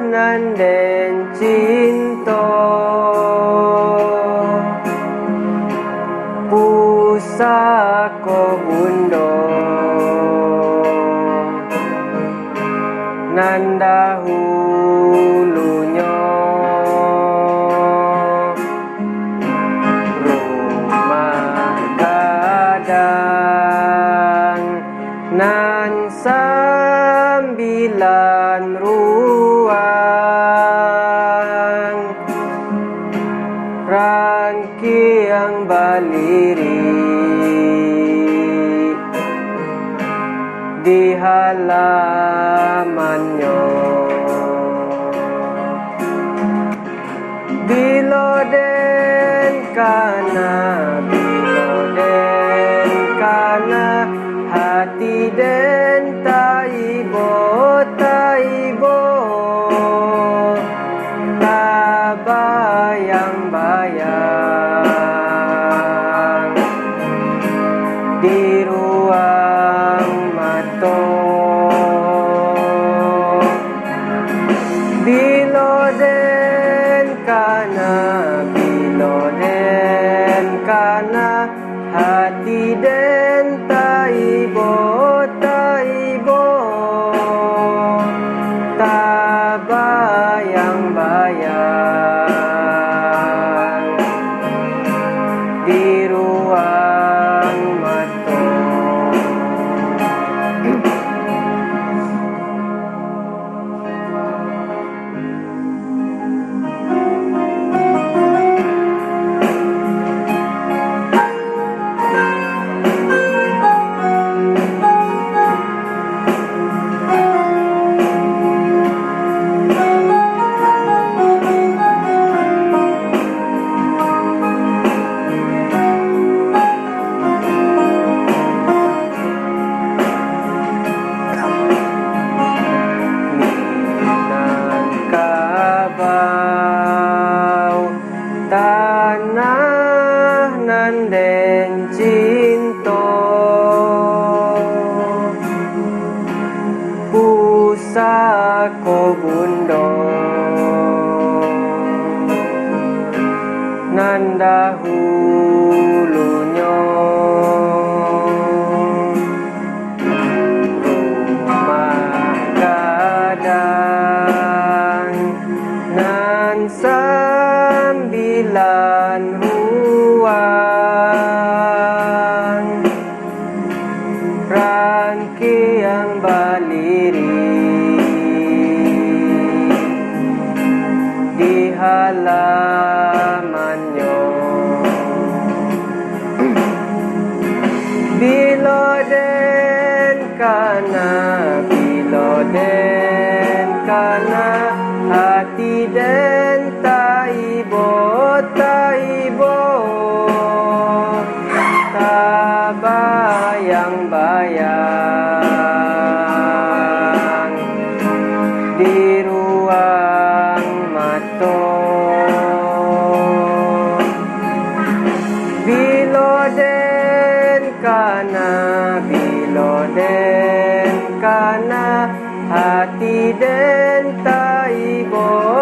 nan đèn chín to. Bu sa có bún đỏ nan đã hù lù nhỏ roma kadang nan sambilan di halamannya Biloden hati den nan dahulunya rumah gadang nan sembilan ruang rangkiang baliri. Di hati den taibo taibo tabayang bayang di ruang mato. Biloden kana Biloden kana hati dan taibo